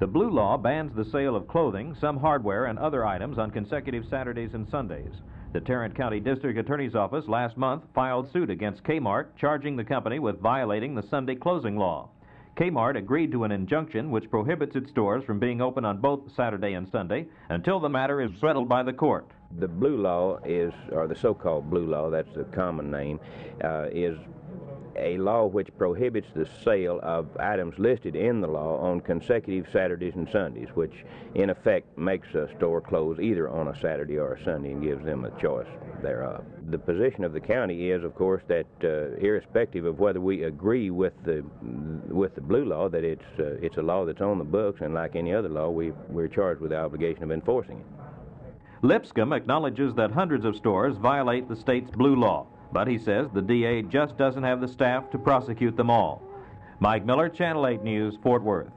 The blue law bans the sale of clothing, some hardware, and other items on consecutive Saturdays and Sundays. The Tarrant County District Attorney's Office last month filed suit against Kmart, charging the company with violating the Sunday closing law. Kmart agreed to an injunction which prohibits its stores from being open on both Saturday and Sunday until the matter is settled by the court. The blue law is, or the so-called blue law, that's the common name, uh, is a law which prohibits the sale of items listed in the law on consecutive Saturdays and Sundays, which in effect makes a store close either on a Saturday or a Sunday and gives them a choice thereof. The position of the county is, of course, that uh, irrespective of whether we agree with the with the blue law, that it's uh, it's a law that's on the books, and like any other law, we we're charged with the obligation of enforcing it. Lipscomb acknowledges that hundreds of stores violate the state's blue law. But he says the DA just doesn't have the staff to prosecute them all. Mike Miller, Channel 8 News, Fort Worth.